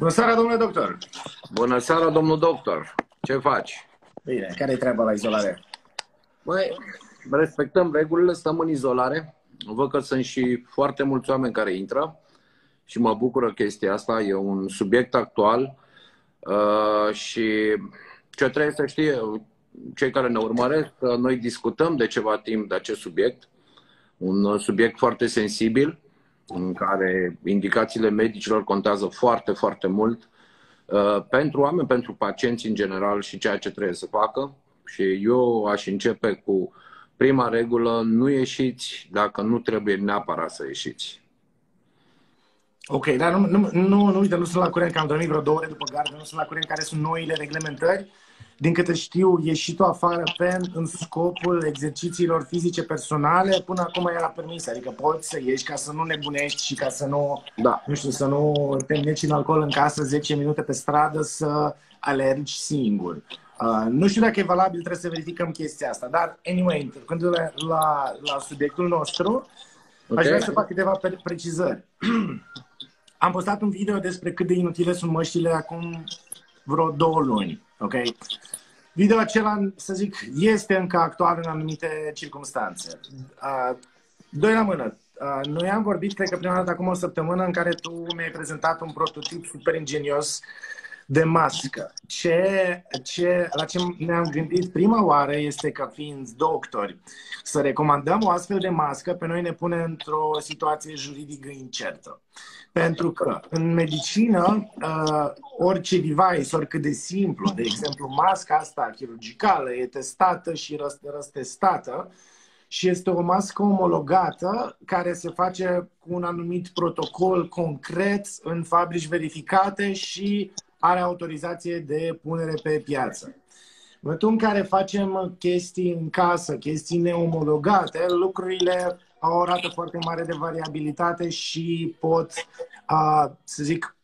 Bună seara, domnule doctor! Bună seara, domnul doctor! Ce faci? Bine, care e treaba la izolare? Băi, respectăm regulile, stăm în izolare. Văd că sunt și foarte mulți oameni care intră și mă bucură chestia asta. E un subiect actual uh, și ce trebuie să știe cei care ne urmăresc, că noi discutăm de ceva timp de acest subiect. Un subiect foarte sensibil în care indicațiile medicilor contează foarte, foarte mult uh, pentru oameni, pentru pacienți în general și ceea ce trebuie să facă. Și eu aș începe cu prima regulă, nu ieșiți dacă nu trebuie neapărat să ieșiți. Ok, dar nu, nu, nu, nu, nu sunt la curent că am dormit vreo două ore după gardă, nu sunt la curent care sunt noile reglementări din câte știu, ieșit-o afară pe, în scopul exercițiilor fizice personale, până acum era permis. Adică poți să ieși ca să nu nebunești și ca să nu, da. nu știu, să nu te înneci în alcool în casă 10 minute pe stradă să alergi singur. Uh, nu știu dacă e valabil, trebuie să verificăm chestia asta. Dar, anyway, când la, la, la subiectul nostru, okay. aș vrea să fac câteva precizări. Am postat un video despre cât de inutile sunt măștile acum vreo două luni. Ok? Video acela, să zic, este încă actual în anumite circunstanțe. Uh, doi la mână. Uh, noi am vorbit, cred că prima dată acum o săptămână, în care tu mi-ai prezentat un prototip super ingenios de mască. Ce, ce, la ce ne-am gândit prima oară este că fiind doctori, să recomandăm o astfel de mască pe noi ne pune într-o situație juridică incertă. Pentru că în medicină, uh, orice device, oricât de simplu, de exemplu, masca asta chirurgicală e testată și răstestată și este o mască omologată care se face cu un anumit protocol concret în fabrici verificate și are autorizație de punere pe piață. În momentul în care facem chestii în casă, chestii neomologate, lucrurile au o rată foarte mare de variabilitate și pot, uh, să zic,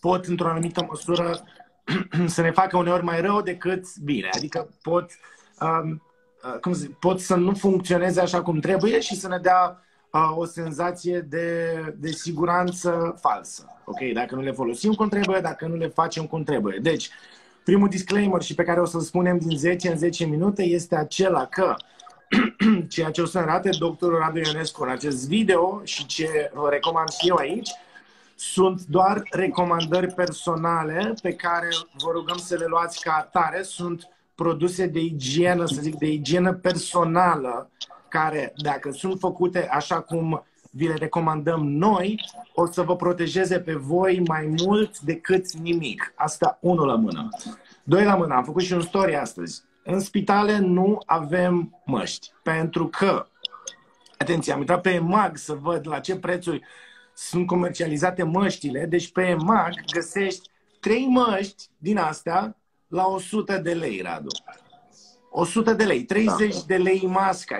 pot într-o anumită măsură să ne facă uneori mai rău decât bine. Adică pot, um, uh, cum zic, pot să nu funcționeze așa cum trebuie și să ne dea uh, o senzație de, de siguranță falsă. Ok, dacă nu le folosim cum trebuie, dacă nu le facem cum trebuie. Deci, primul disclaimer și pe care o să-l spunem din 10 în 10 minute este acela că ceea ce o să arate doctorul Radu Ionescu în acest video și ce vă recomand și eu aici, sunt doar recomandări personale pe care vă rugăm să le luați ca atare. Sunt produse de igienă, să zic, de igienă personală, care, dacă sunt făcute așa cum vi le recomandăm noi, o să vă protejeze pe voi mai mult decât nimic. Asta unul la mână. Doi la mână. Am făcut și un story astăzi. În spitale nu avem măști, pentru că, atenție, am intrat pe MAG să văd la ce prețuri sunt comercializate măștile, deci pe EMAG găsești trei măști din astea la 100 de lei, Radu. 100 de lei, 30 da. de lei masca.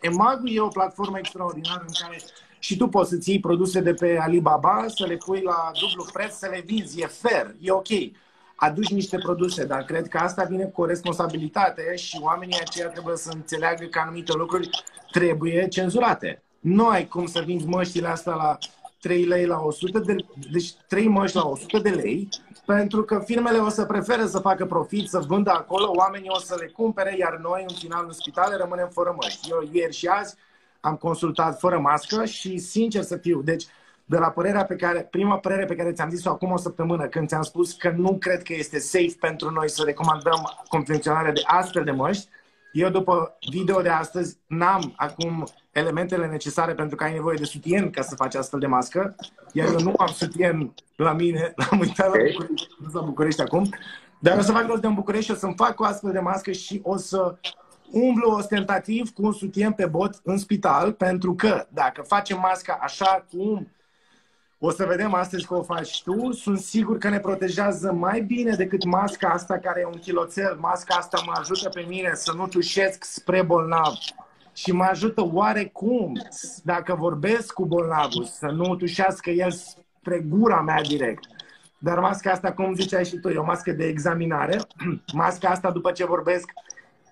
EMAG-ul e o platformă extraordinară în care și tu poți să-ți iei produse de pe Alibaba, să le pui la dublu preț, să le vinzi, e fair, e ok. Aduci niște produse, dar cred că asta vine cu o responsabilitate și oamenii aceia trebuie să înțeleagă că anumite lucruri trebuie cenzurate. Nu ai cum să vinzi măștile astea la 3 lei la 100 de, deci 3 măști la 100 de lei, pentru că firmele o să prefere să facă profit, să vândă acolo, oamenii o să le cumpere, iar noi în final în spitale rămânem fără măști. Eu ieri și azi am consultat fără mască și sincer să fiu, deci de la părerea pe care, prima părere pe care ți-am zis-o acum o săptămână, când ți-am spus că nu cred că este safe pentru noi să recomandăm confecționarea de astfel de măști, eu după video de astăzi n-am acum elementele necesare pentru că ai nevoie de sutien ca să faci astfel de mască, iar eu nu am sutien la mine, l-am uitat okay. la, București, la București acum, dar o să fac rost de în București și o să-mi fac o astfel de mască și o să umblu ostentativ cu un sutien pe bot în spital, pentru că dacă facem masca așa cum o să vedem astăzi că o faci tu, sunt sigur că ne protejează mai bine decât masca asta care e un kiloțel. Masca asta mă ajută pe mine să nu tușesc spre bolnav și mă ajută oarecum, dacă vorbesc cu bolnavul, să nu tușească el spre gura mea direct. Dar masca asta, cum ziceai și tu, e o mască de examinare. Masca asta, după ce vorbesc,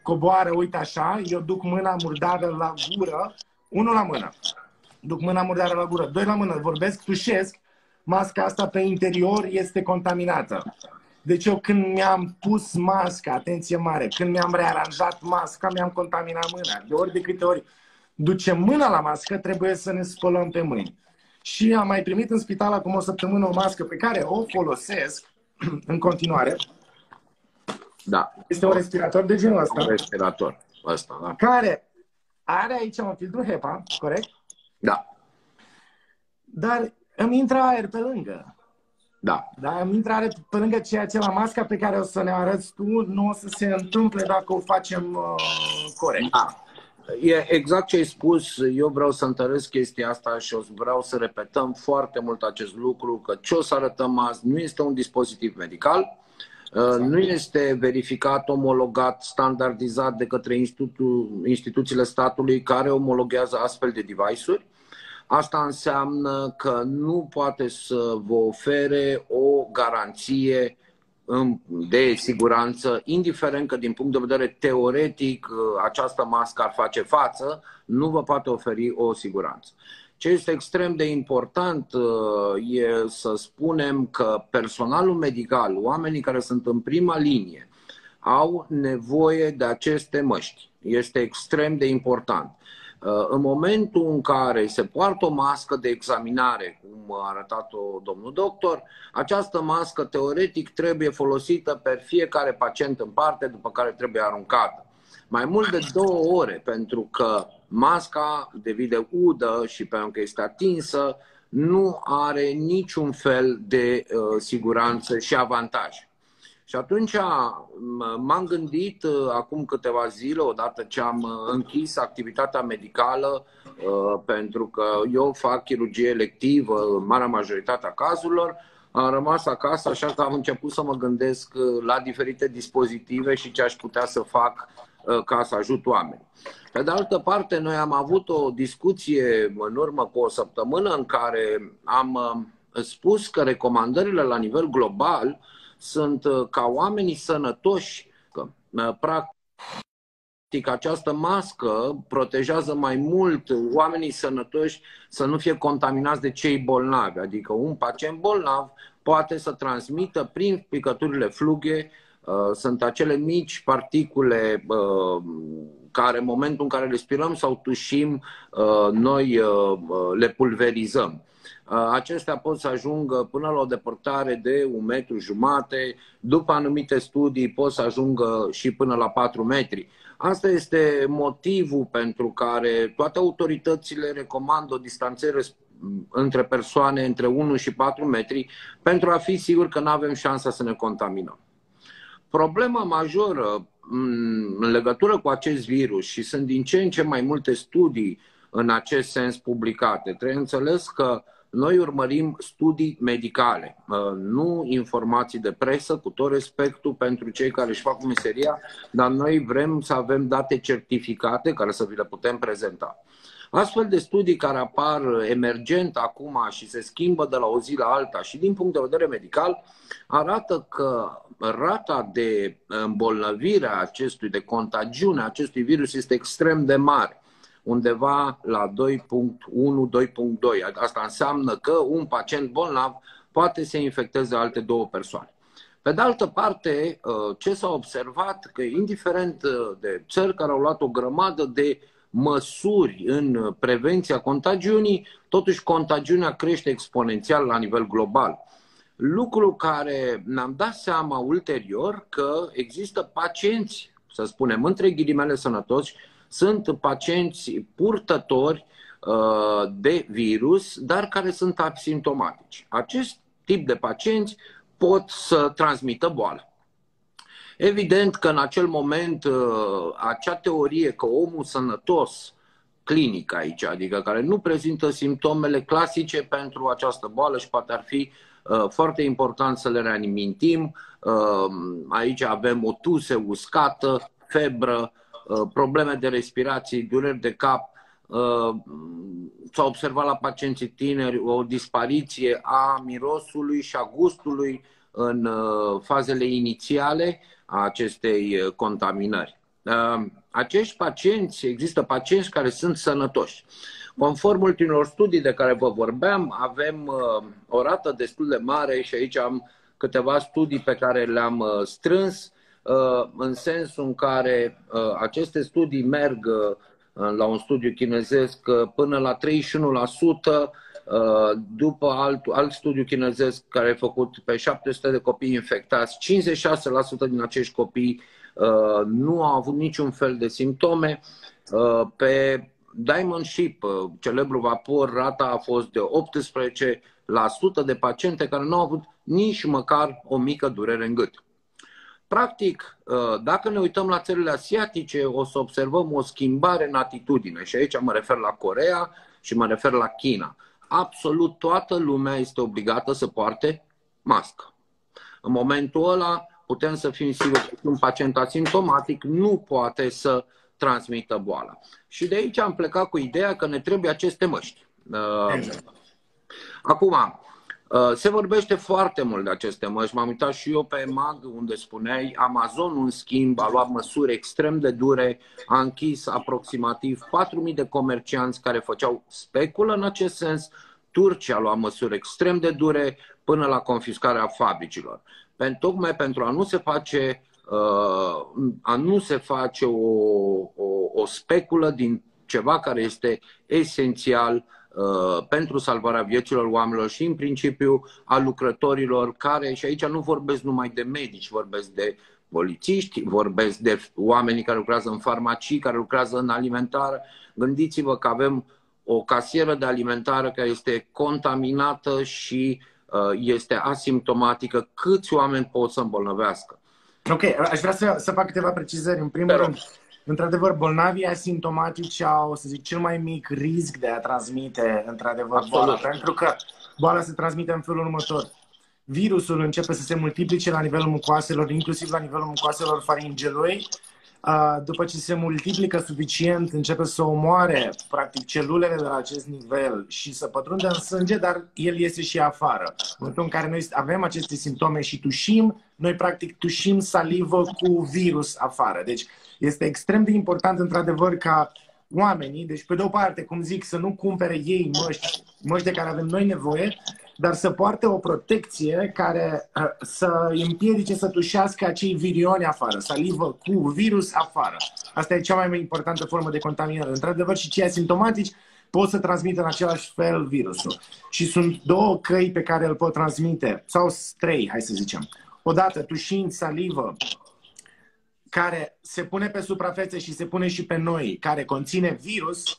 coboară, uite așa, eu duc mâna murdară la gură, unul la mână. Duc mâna murdară la gură, doi la mână, vorbesc, tușesc, masca asta pe interior este contaminată. Deci eu când mi-am pus masca, atenție mare, când mi-am rearanjat masca, mi-am contaminat mâna. De ori de câte ori ducem mâna la mască, trebuie să ne spălăm pe mâini. Și am mai primit în spital acum o săptămână o mască pe care o folosesc în continuare. Da. Este un respirator de genul ăsta. Un respirator ăsta, da. Care are aici un filtru HEPA, corect? Da. Dar îmi intră aer pe lângă. Da. Da, îmi intră aer pe lângă ceea ce la masca pe care o să ne arăți tu nu o să se întâmple dacă o facem uh, corect. Da. E exact ce ai spus, eu vreau să întăresc chestia asta și o să vreau să repetăm foarte mult acest lucru, că ce o să arătăm azi nu este un dispozitiv medical, uh, nu este verificat, omologat, standardizat de către institu- instituțiile statului care omologează astfel de device-uri. Asta înseamnă că nu poate să vă ofere o garanție de siguranță, indiferent că din punct de vedere teoretic această mască ar face față, nu vă poate oferi o siguranță. Ce este extrem de important e să spunem că personalul medical, oamenii care sunt în prima linie, au nevoie de aceste măști. Este extrem de important. Uh, în momentul în care se poartă o mască de examinare, cum a arătat-o domnul doctor, această mască teoretic trebuie folosită pe fiecare pacient în parte, după care trebuie aruncată. Mai mult de două ore, pentru că masca devine udă și pentru că este atinsă, nu are niciun fel de uh, siguranță și avantaj. Și atunci m-am gândit uh, acum câteva zile, odată ce am uh, închis activitatea medicală, uh, pentru că eu fac chirurgie electivă în marea majoritate a cazurilor, am rămas acasă, așa că am început să mă gândesc la diferite dispozitive și ce aș putea să fac ca să ajut oameni. Pe de altă parte, noi am avut o discuție în urmă cu o săptămână în care am spus că recomandările la nivel global sunt uh, ca oamenii sănătoși, că uh, practic această mască protejează mai mult oamenii sănătoși să nu fie contaminați de cei bolnavi. Adică un pacient bolnav poate să transmită prin picăturile fluge, uh, sunt acele mici particule care în momentul în care respirăm sau tușim, noi le pulverizăm. Acestea pot să ajungă până la o depărtare de un metru jumate, după anumite studii pot să ajungă și până la 4 metri. Asta este motivul pentru care toate autoritățile recomandă o distanțare între persoane între 1 și 4 metri pentru a fi sigur că nu avem șansa să ne contaminăm. Problema majoră în legătură cu acest virus și sunt din ce în ce mai multe studii în acest sens publicate. Trebuie înțeles că noi urmărim studii medicale, nu informații de presă, cu tot respectul pentru cei care își fac meseria, dar noi vrem să avem date certificate care să vi le putem prezenta. Astfel de studii care apar emergent acum și se schimbă de la o zi la alta și din punct de vedere medical, arată că rata de îmbolnăvire a acestui, de contagiune a acestui virus este extrem de mare undeva la 2.1, 2.2. Asta înseamnă că un pacient bolnav poate să infecteze alte două persoane. Pe de altă parte, uh, ce s-a observat, că indiferent uh, de țări care au luat o grămadă de măsuri în prevenția contagiunii, totuși contagiunea crește exponențial la nivel global. Lucru care ne-am dat seama ulterior că există pacienți, să spunem, între ghilimele sănătoși, sunt pacienți purtători uh, de virus, dar care sunt asimptomatici. Acest tip de pacienți pot să transmită boală. Evident că în acel moment uh, acea teorie că omul sănătos clinic aici, adică care nu prezintă simptomele clasice pentru această boală și poate ar fi uh, foarte important să le reanimintim. Aici avem o tuse uscată, febră, Uh, probleme de respirație, dureri de cap, uh, s-a observat la pacienții tineri o dispariție a mirosului și a gustului în uh, fazele inițiale a acestei contaminări. uh, acești pacienți, există pacienți care sunt sănătoși. Conform ultimilor studii de care vă vorbeam, avem uh, o rată destul de mare și aici am câteva studii pe care le-am uh, strâns uh, în sensul în care uh, aceste studii merg la un studiu chinezesc până la 31% după alt, alt studiu chinezesc care a făcut pe 700 de copii infectați, 56% din acești copii nu au avut niciun fel de simptome. Pe Diamond Ship, celebru vapor, rata a fost de 18% de paciente care nu au avut nici măcar o mică durere în gât. Practic, ă, dacă ne uităm la țările asiatice, o să observăm o schimbare în atitudine și aici mă refer la Corea și mă refer la China. Absolut toată lumea este obligată să poarte mască. În momentul ăla putem să fim siguri că un pacient asimptomatic nu poate să transmită boala. Și de aici am plecat cu ideea că ne trebuie aceste măști. Ă, exact. Acum, Uh, se vorbește foarte mult de aceste măști. M-am uitat și eu pe MAG unde spuneai Amazon, în schimb, a luat măsuri extrem de dure, a închis aproximativ 4.000 de comercianți care făceau speculă în acest sens. Turcia a luat măsuri extrem de dure până la confiscarea fabricilor. Pentru, tocmai pentru a nu se face, uh, a nu se face o, o, o speculă din ceva care este esențial Uh, pentru salvarea vieților oamenilor și în principiu a lucrătorilor care, și aici nu vorbesc numai de medici, vorbesc de polițiști, vorbesc de oamenii care lucrează în farmacii, care lucrează în alimentar. Gândiți-vă că avem o casieră de alimentară care este contaminată și uh, este asimptomatică. Câți oameni pot să îmbolnăvească? Ok, aș vrea să, să fac câteva precizări. În primul rând, Într-adevăr, bolnavii asimptomatici au, să zic, cel mai mic risc de a transmite, într-adevăr, Absolut. boala. Pentru că boala se transmite în felul următor. Virusul începe să se multiplice la nivelul mucoaselor, inclusiv la nivelul mucoaselor faringelui, după ce se multiplică suficient, începe să omoare practic celulele de la acest nivel și să pătrunde în sânge, dar el iese și afară. În momentul în care noi avem aceste simptome și tușim, noi practic tușim salivă cu virus afară. Deci este extrem de important într-adevăr ca oamenii, deci pe de o parte, cum zic, să nu cumpere ei măști, măști de care avem noi nevoie, dar să poarte o protecție care uh, să împiedice să tușească acei virioni afară, salivă cu virus afară. Asta e cea mai importantă formă de contaminare. Într-adevăr, și cei asimptomatici pot să transmită în același fel virusul. Și sunt două căi pe care îl pot transmite, sau trei, hai să zicem. Odată, tușind salivă care se pune pe suprafețe și se pune și pe noi, care conține virus,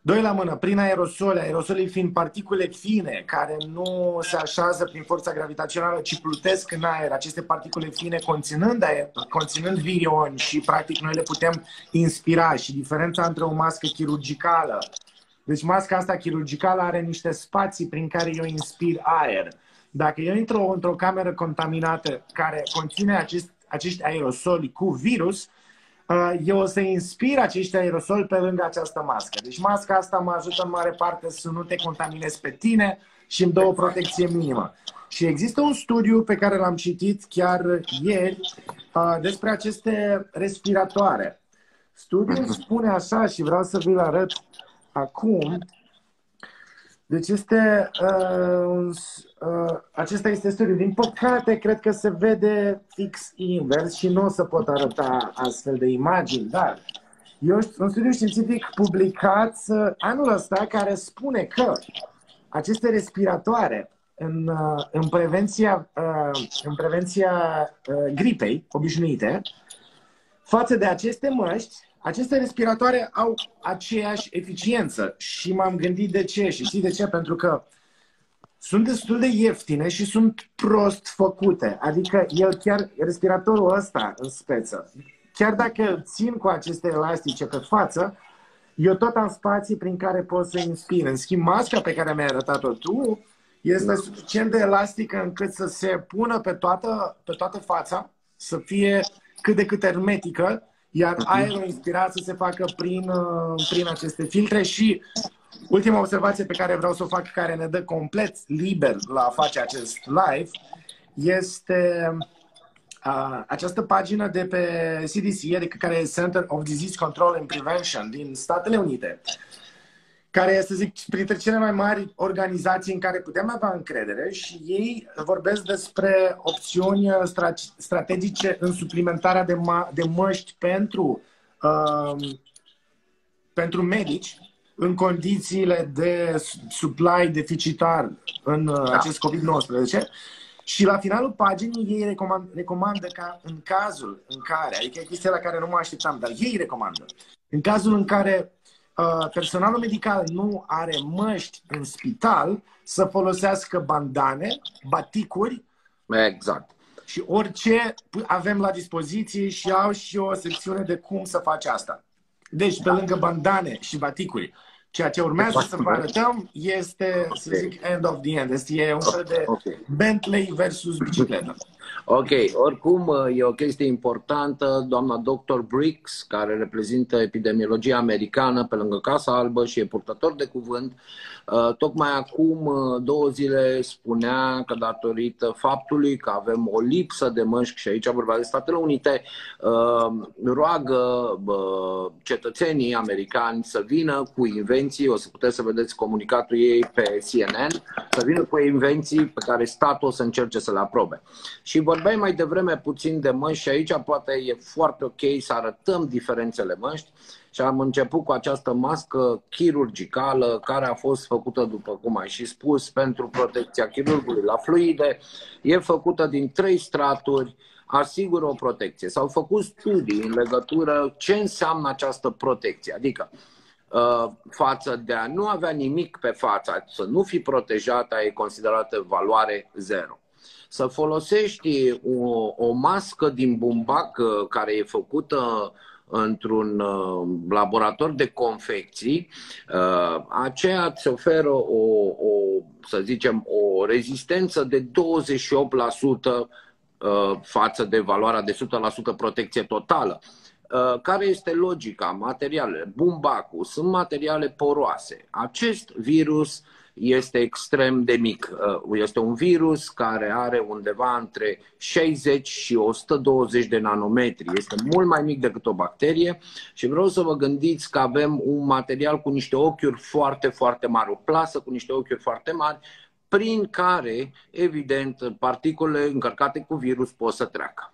Doi la mână, prin aerosole, aerosole fiind particule fine care nu se așează prin forța gravitațională, ci plutesc în aer. Aceste particule fine conținând, aer, conținând virioni și practic noi le putem inspira. Și diferența între o mască chirurgicală, deci masca asta chirurgicală are niște spații prin care eu inspir aer. Dacă eu intru într-o cameră contaminată care conține acest, acești aerosoli cu virus, Uh, eu o să inspir acești aerosoli pe lângă această mască. Deci masca asta mă ajută în mare parte să nu te contaminezi pe tine și îmi dă o protecție minimă. Și există un studiu pe care l-am citit chiar ieri uh, despre aceste respiratoare. Studiul spune așa și vreau să vi-l arăt acum. Deci este uh, un, uh, acesta este studiul. Din păcate, cred că se vede fix invers și nu o să pot arăta astfel de imagini, dar e un studiu științific publicat uh, anul ăsta care spune că aceste respiratoare în, uh, în prevenția, uh, în prevenția uh, gripei obișnuite, față de aceste măști, aceste respiratoare au aceeași eficiență și m-am gândit de ce. Și știi de ce? Pentru că sunt destul de ieftine și sunt prost făcute. Adică el chiar, respiratorul ăsta în speță, chiar dacă țin cu aceste elastice pe față, eu tot am spații prin care pot să inspir. În schimb, masca pe care mi-ai arătat-o tu este suficient de elastică încât să se pună pe toată, pe toată fața, să fie cât de cât hermetică iar mhm. aerul inspirat să se facă prin, uh, prin aceste filtre și ultima observație pe care vreau să o fac, care ne dă complet liber la a face acest live, este uh, această pagină de pe CDC, adică care e Center of Disease Control and Prevention din Statele Unite, care este, zic, printre cele mai mari organizații în care putem avea încredere și ei vorbesc despre opțiuni strategice în suplimentarea de, ma- de măști pentru, uh, pentru medici în condițiile de supply deficitar în uh, da. acest COVID-19 și la finalul paginii ei recomand, recomandă ca în cazul în care, adică e chestia la care nu mă așteptam, dar ei recomandă, în cazul în care uh, personalul medical nu are măști în spital, să folosească bandane, baticuri. Exact. Și orice avem la dispoziție și au și o secțiune de cum să faci asta. Deci, pe lângă bandane și baticuri, ceea ce urmează să vă arătăm este, okay. să zic, end of the end. Este un fel de okay. Bentley versus bicicletă. Ok, oricum e o chestie importantă, doamna Dr. Briggs, care reprezintă epidemiologia americană pe lângă Casa Albă și e purtător de cuvânt, uh, tocmai acum uh, două zile spunea că datorită faptului că avem o lipsă de măști și aici vorba de Statele Unite, uh, roagă cetățenii americani să vină cu invenții, o să puteți să vedeți comunicatul ei pe CNN, să vină cu invenții pe care statul o să încerce să le aprobe. Și vorbeai mai devreme puțin de măști și aici poate e foarte ok să arătăm diferențele măști și am început cu această mască chirurgicală care a fost făcută, după cum ai și spus, pentru protecția chirurgului la fluide. E făcută din trei straturi, asigură o protecție. S-au făcut studii în legătură ce înseamnă această protecție, adică uh, față de a nu avea nimic pe față, să nu fi protejată, e considerată valoare zero să folosești o, o mască din bumbac uh, care e făcută într-un uh, laborator de confecții, uh, aceea îți oferă o, o, să zicem, o rezistență de 28% față de valoarea de 100% protecție totală. Care este logica? Materialele, bumbacul, sunt materiale poroase. Acest virus uh, este extrem de mic. Uh, este un virus care are undeva între 60 și 120 de nanometri. Este mult mai mic decât o bacterie și vreau să vă gândiți că avem un material cu niște ochiuri foarte, foarte mari, o plasă cu niște ochiuri foarte mari, prin care, evident, particulele încărcate cu virus pot să treacă.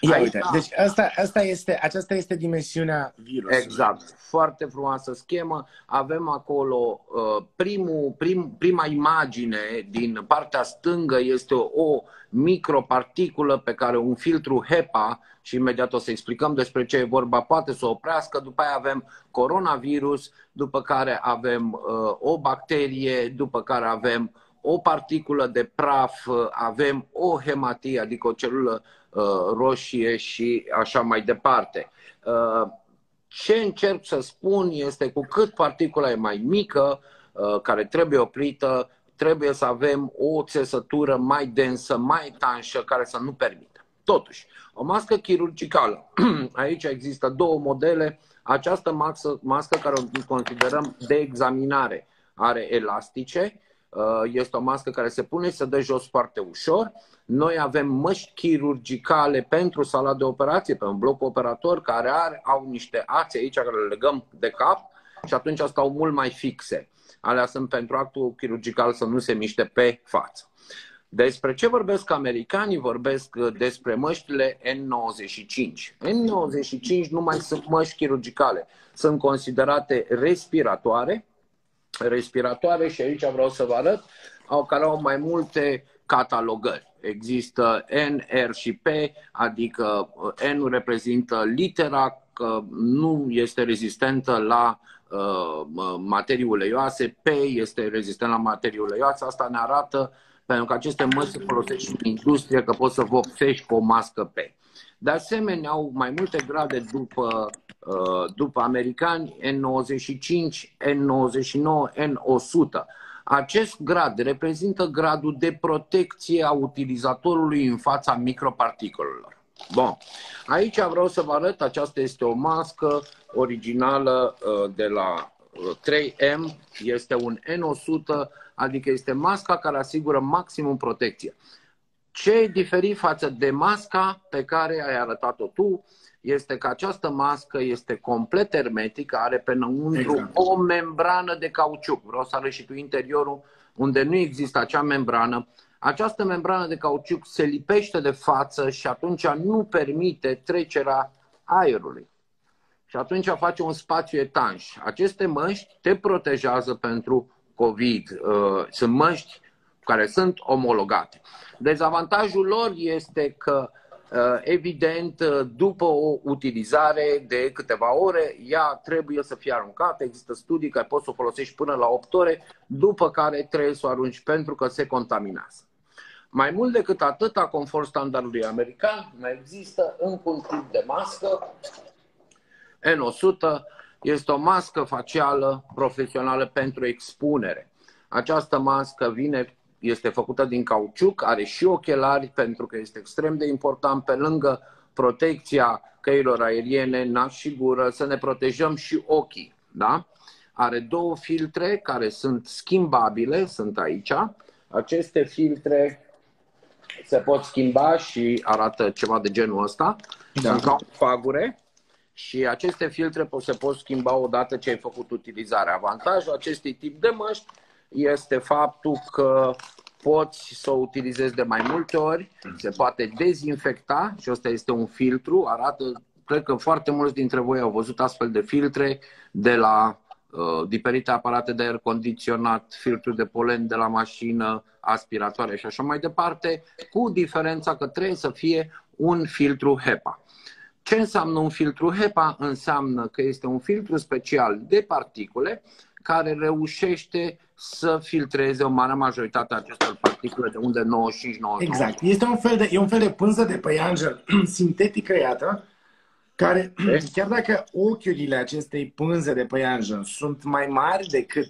Ia uite, deci asta, asta este, aceasta este dimensiunea virusului. Exact, foarte frumoasă schemă. Avem acolo uh, primul, prim, prima imagine din partea stângă este o, o microparticulă pe care un filtru HEPA și imediat o să explicăm despre ce e vorba, poate să oprească. După aia avem coronavirus, după care avem uh, o bacterie, după care avem o particulă de praf, uh, avem o hematie, adică o celulă Uh, roșie și așa mai departe. Uh, ce încerc să spun este cu cât particula e mai mică, uh, care trebuie oprită, trebuie să avem o țesătură mai densă, mai tanșă, care să nu permită. Totuși, o mască chirurgicală, aici există două modele, această mască, mască care o considerăm de examinare are elastice, este o mască care se pune și se dă jos foarte ușor noi avem măști chirurgicale pentru sala de operație, pe un bloc operator, care are, au niște ațe aici care le legăm de cap și atunci stau mult mai fixe. Alea sunt pentru actul chirurgical să nu se miște pe față. Despre ce vorbesc americanii? Vorbesc despre măștile N95. N95 nu mai sunt măști chirurgicale, sunt considerate respiratoare, respiratoare și aici vreau să vă arăt, au care au mai multe catalogări. Există N, R și P, adică uh, N reprezintă litera, că nu este rezistentă la uh, materii uleioase, P este rezistent la materii uleioase. Asta ne arată, pentru că aceste măsuri se folosesc în industrie, că poți să vopsești cu o mască P. De asemenea, au mai multe grade după, uh, după americani, N95, N99, N100. Acest grad reprezintă gradul de protecție a utilizatorului în fața microparticolelor. Bun. Aici vreau să vă arăt, aceasta este o mască originală uh, de la 3M, uh, este un N100, adică este masca care asigură maximum protecție. Ce e diferit față de masca pe care ai arătat-o tu este că această mască este complet hermetică, are pe înăuntru exact. o membrană de cauciuc. Vreau să arăt și tu interiorul unde nu există acea membrană. Această membrană de cauciuc se lipește de față și atunci nu permite trecerea aerului. Și atunci face un spațiu etanș. Aceste măști te protejează pentru COVID. Uh, sunt măști care sunt omologate. Dezavantajul lor este că uh, evident, uh, după o utilizare de câteva ore, ea trebuie să fie aruncată. Există studii care poți să o folosești până la 8 ore, după care trebuie să o arunci pentru că se contaminează. Mai mult decât atâta, conform standardului american, mai există încă un tip de mască, N100, este o mască facială profesională pentru expunere. Această mască vine, este făcută din cauciuc, are și ochelari pentru că este extrem de important pe lângă protecția căilor aeriene, nas și gură, să ne protejăm și ochii. Da? Are două filtre care sunt schimbabile, sunt aici. Aceste filtre se pot schimba și arată ceva de genul ăsta. Da. Sunt ca fagure și aceste filtre se pot schimba odată ce ai făcut utilizarea. Avantajul acestui tip de măști este faptul că poți să o utilizezi de mai multe ori, se poate dezinfecta și ăsta este un filtru, arată, cred că foarte mulți dintre voi au văzut astfel de filtre de la uh, diferite aparate de aer condiționat, filtru de polen de la mașină, aspiratoare și așa mai departe, cu diferența că trebuie să fie un filtru HEPA. Ce înseamnă un filtru HEPA? Înseamnă că este un filtru special de particule care reușește să filtreze o mare majoritate a acestor particule de unde 95 99 Exact. Este un fel de, e un fel de pânză de păianjen sintetic creată care, chiar dacă ochiurile acestei pânze de păianjen sunt mai mari decât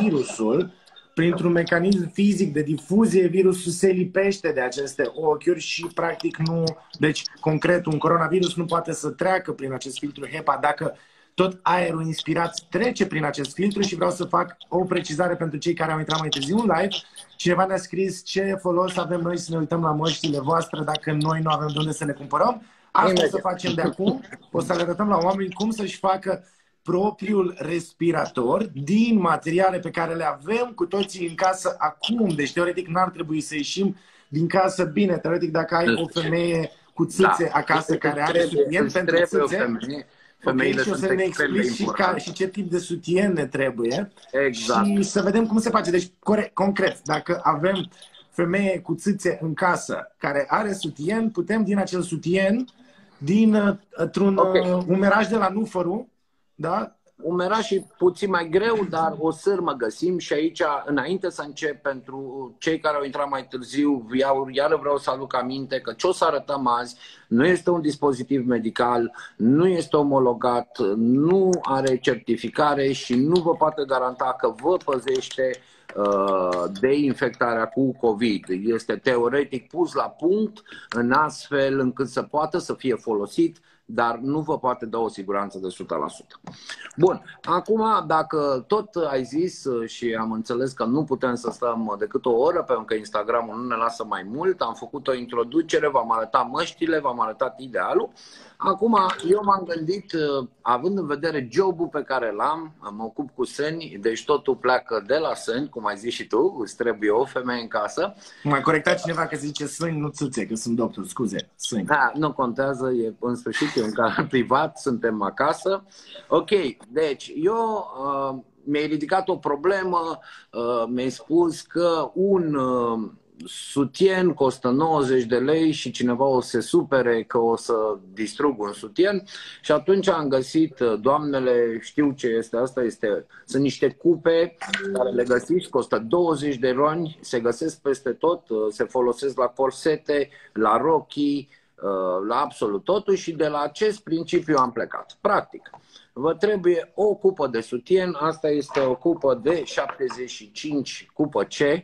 virusul, printr-un mecanism fizic de difuzie, virusul se lipește de aceste ochiuri și practic nu, deci concret un coronavirus nu poate să treacă prin acest filtru HEPA dacă tot aerul inspirat trece prin acest filtru și vreau să fac o precizare pentru cei care au intrat mai târziu în live. Cineva ne-a scris ce folos avem noi să ne uităm la măștile voastre dacă noi nu avem de unde să ne cumpărăm. Asta o să facem de acum. O să le arătăm la oameni cum să-și facă propriul respirator din materiale pe care le avem cu toții în casă acum. Deci, teoretic, n-ar trebui să ieșim din casă bine. Teoretic, dacă ai o femeie cu țâțe da. acasă care are sutien pentru țâțe, Femeile okay, și o să ne explici și, ca, și ce tip de sutien ne trebuie exact. și să vedem cum se face. Deci, corect, concret, dacă avem femeie cu țâțe în casă care are sutien, putem din acel sutien, din, uh, într-un okay. Uh, umeraj de la Nufăru, da? Umera și puțin mai greu, dar o sârmă găsim și aici, înainte să încep, pentru cei care au intrat mai târziu, iar vreau să aduc aminte că ce o să arătăm azi nu este un dispozitiv medical, nu este omologat, nu are certificare și nu vă poate garanta că vă păzește uh, de infectarea cu COVID. Este teoretic pus la punct în astfel încât să poată să fie folosit dar nu vă poate da o siguranță de 100%. Bun, acum dacă tot ai zis și am înțeles că nu putem să stăm decât o oră, pentru că Instagramul nu ne lasă mai mult, am făcut o introducere, v-am arătat măștile, v-am arătat idealul. Acum, eu m-am gândit, având în vedere jobul pe care l-am, mă ocup cu sâni, deci totul pleacă de la sâni, cum ai zis și tu, îți trebuie o femeie în casă. Mai corectat cineva că zice sâni, nu țâțe, că sunt doctor, scuze, sâni. Da, nu contează, e în sfârșit e un car privat, suntem acasă. Ok, deci eu uh, mi-ai ridicat o problemă, uh, mi-ai spus că un uh, sutien costă 90 de lei și cineva o se supere că o să distrug un sutien și atunci am găsit, uh, doamnele, știu ce este asta, este, sunt niște cupe care le găsiți, costă 20 de roni, se găsesc peste tot, uh, se folosesc la corsete, la rochii, uh, la absolut totul și de la acest principiu am plecat. Practic, vă trebuie o cupă de sutien, asta este o cupă de 75 cupă C, Uh,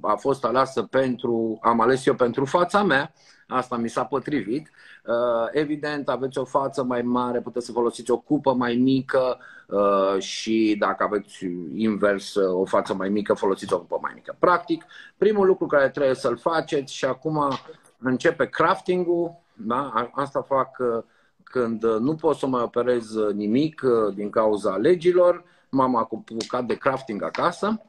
a fost aleasă pentru, am ales eu pentru fața mea, Asta mi s-a potrivit. Uh, evident, aveți o față mai mare, puteți să folosiți o cupă mai mică uh, și dacă aveți invers o față mai mică, folosiți o cupă mai mică. Practic, primul lucru care trebuie să-l faceți și acum începe crafting-ul, da? asta fac când nu pot să mai operez nimic din cauza legilor, m-am apucat de crafting acasă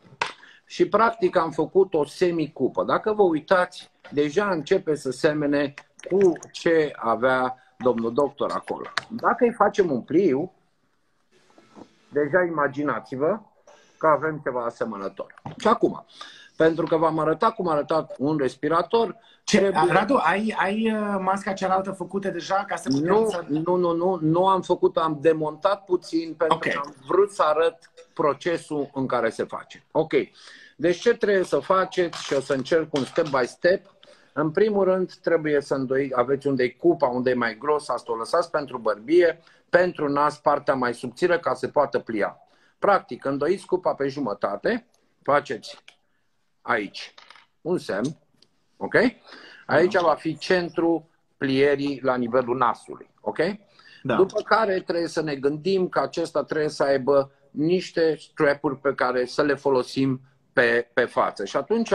și practic am făcut o semicupă. Dacă vă uitați, deja începe să semene cu ce avea domnul doctor acolo. Dacă îi facem un pliu, deja imaginați-vă că avem ceva asemănător. Și acum, pentru că v-am arătat cum arăta un respirator. Ce, trebuie... Radu, ai, ai uh, masca cealaltă făcută deja ca să nu, să... Nu, nu, nu, nu am făcut, am demontat puțin pentru okay. că am vrut să arăt procesul în care se face. Ok. Deci ce trebuie să faceți și o să încerc un step by step. În primul rând trebuie să îndoi, aveți unde e cupa, unde e mai gros, asta o lăsați pentru bărbie, pentru nas partea mai subțire ca să poată plia. Practic, îndoiți cupa pe jumătate, faceți aici un semn, ok? Aici va fi centru plierii la nivelul nasului, ok? Da. După care trebuie să ne gândim că acesta trebuie să aibă niște strapuri pe care să le folosim pe, pe față. Și atunci,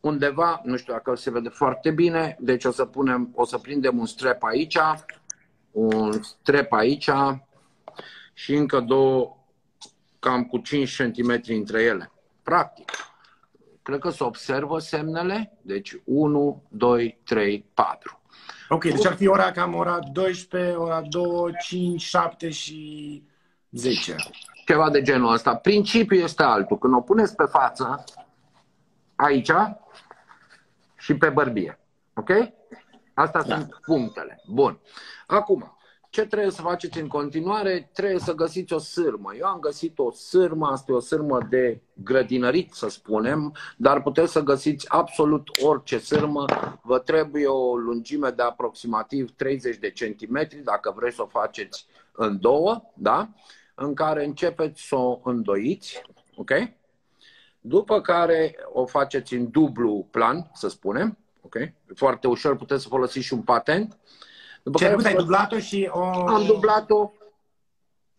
undeva, nu știu dacă se vede foarte bine, deci o să punem, o să prindem un strap aici, un strap aici și încă două cam cu 5 cm între ele. Practic. Cred că se observă semnele. Deci 1, 2, 3, 4. Ok, deci ar fi ora cam ora 12, ora 2, 5, 7 și 10 ceva de genul ăsta. Principiul este altul. Când o puneți pe față, aici și pe bărbie. Ok? Astea da. sunt punctele. Bun. Acum, ce trebuie să faceți în continuare? Trebuie să găsiți o sârmă. Eu am găsit o sârmă, asta e o sârmă de grădinărit, să spunem, dar puteți să găsiți absolut orice sârmă. Vă trebuie o lungime de aproximativ 30 de centimetri, dacă vreți să o faceți în două, da? În care începeți să o îndoiți, ok? După care o faceți în dublu plan, să spunem, ok? Foarte ușor, puteți să folosiți și un patent. După Ce care ai dublat-o și o... Am dublat-o,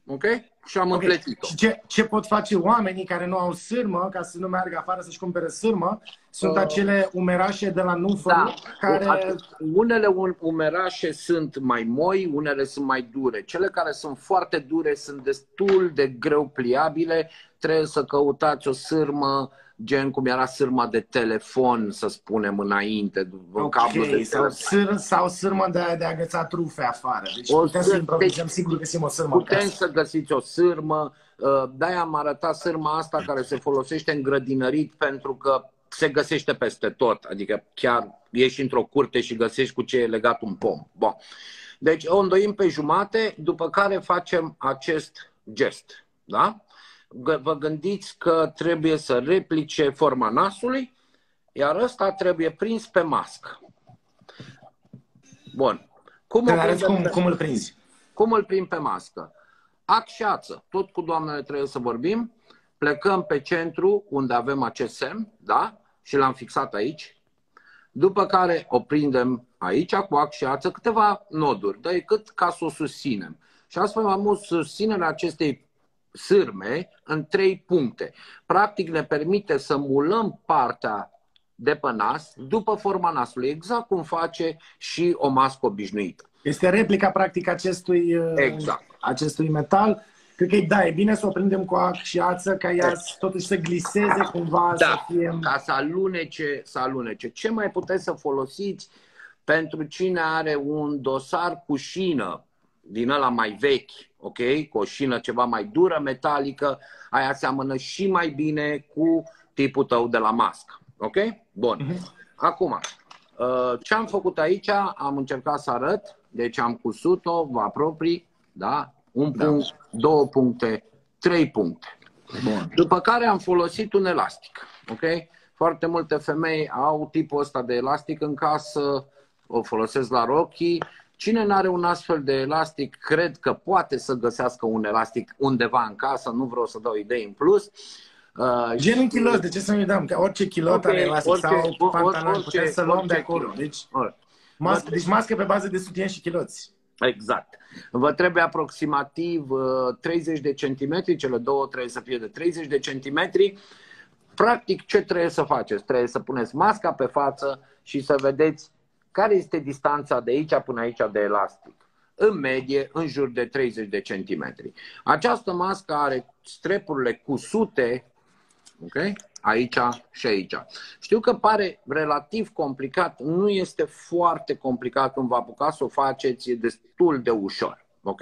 ok? Și am okay. împletit-o. Și ce, ce pot face oamenii care nu au sârmă, ca să nu meargă afară să-și cumpere sârmă, sunt uh, acele umerașe de la Nufăr, da. care... Unele umerașe sunt mai moi, unele sunt mai dure. Cele care sunt foarte dure sunt destul de greu pliabile, trebuie să căutați o sârmă gen cum era sârma de telefon, să spunem, înainte, okay. cablu de sau, sâr, sau sârmă de, de a găsa trufe afară. Deci o putem sâr, să improvizăm, deci, sigur găsim o sârmă Putem să găsiți o sârmă, uh, de-aia am arătat sârma asta care se folosește în grădinărit pentru că se găsește peste tot, adică chiar ieși într-o curte și găsești cu ce e legat un pom. Bun. Deci o îndoim pe jumate, după care facem acest gest. Da? Vă gândiți că trebuie să replice forma nasului, iar ăsta trebuie prins pe mască. Bun. Cum, o cum, cum îl prinzi? Cum îl prind pe mască? Acșață. Tot cu doamnele trebuie să vorbim. Plecăm pe centru unde avem acest semn, da? Și l-am fixat aici. După care o prindem aici cu acșață câteva noduri, de cât ca să o susținem. Și astfel am mult susținerea acestei sârme în trei puncte. Practic ne permite să mulăm partea de pe nas după forma nasului, exact cum face și o mască obișnuită. Este replica practic acestui, uh, exact. acestui metal. Cred că da, e bine să o prindem cu ac și ață ca ea exact. totuși să gliseze cumva, da, să fie... ca să alunece, să alunece. Ce mai puteți să folosiți pentru cine are un dosar cu șină din ăla mai vechi, ok? Cu o șină ceva mai dură, metalică, aia seamănă și mai bine cu tipul tău de la mască, ok? Bun. Uh-huh. Acum, uh, ce am făcut aici? Am încercat să arăt, deci am cusut-o, vă apropii, da? Un da. punct, două puncte, trei puncte. Bun. După care am folosit un elastic, ok? Foarte multe femei au tipul ăsta de elastic în casă, o folosesc la rochii Cine nu are un astfel de elastic, cred că poate să găsească un elastic undeva în casă, nu vreau să dau idei în plus. Uh, Gen un kilot, de ce să nu dăm? Că orice kilot okay, are elastic orice, sau pantalon, putem să luăm de acolo. Deci... Mască, deci mască pe bază de sutien și chiloți. Exact. Vă trebuie aproximativ 30 uh, de centimetri, cele două trebuie să fie de 30 de centimetri. Practic, ce trebuie să faceți? Trebuie să puneți masca pe față și să vedeți care este distanța de aici până aici de elastic. În medie, în jur de 30 de centimetri. Această mască are strepurile cusute okay? aici și aici. Știu că pare relativ complicat, nu este foarte complicat când vă apucați să o faceți, e destul de ușor. Ok?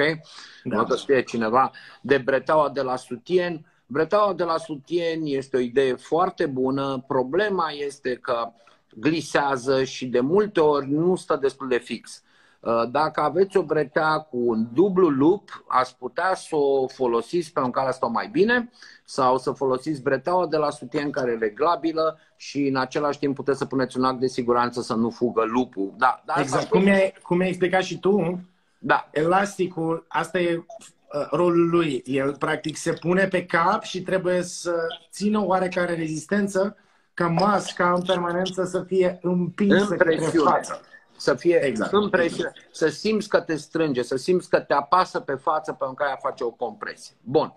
Da. Nu știe cineva de breteaua de la sutien. Breteaua de la sutien este o idee foarte bună. Problema este că glisează și de multe ori nu stă destul de fix. Uh, dacă aveți o bretea cu un dublu loop, ați putea să o folosiți pe un care asta mai bine sau să folosiți breteaua de la sutien care e reglabilă și în același timp puteți să puneți un act de siguranță să nu fugă lupul. Da, da, exact. Cum, e, cum ai explicat și tu, da. elasticul, asta e uh, rolul lui. El practic se pune pe cap și trebuie să țină oarecare rezistență ca masca în permanență să fie împinsă în către față. Să fie exact. în presiune, să simți că te strânge, să simți că te apasă pe față pe care face o compresie. Bun.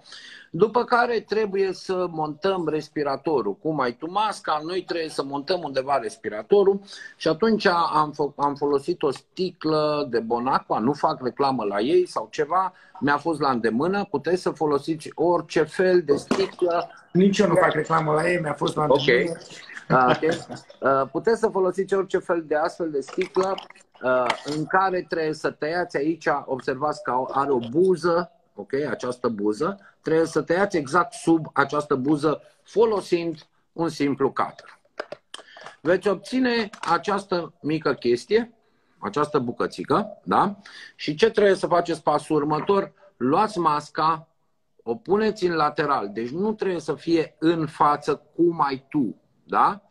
După care trebuie să montăm respiratorul. Cum ai tu masca, noi trebuie să montăm undeva respiratorul și atunci am, fă, am folosit o sticlă de Bonacqua, nu fac reclamă la ei sau ceva, mi-a fost la îndemână, puteți să folosiți orice fel de sticlă. Nici eu nu fac reclamă la ei, mi-a fost la îndemână. Okay. Ah, okay. Uh, puteți să folosiți orice fel de astfel de sticlă uh, în care trebuie să tăiați aici, observați că are o buză, ok, această buză, trebuie să tăiați exact sub această buză folosind un simplu cutter. Veți obține această mică chestie, această bucățică, da? Și ce trebuie să faceți pasul următor? Luați masca, o puneți în lateral, deci nu trebuie să fie în față cum ai tu, da?